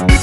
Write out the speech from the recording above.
ます。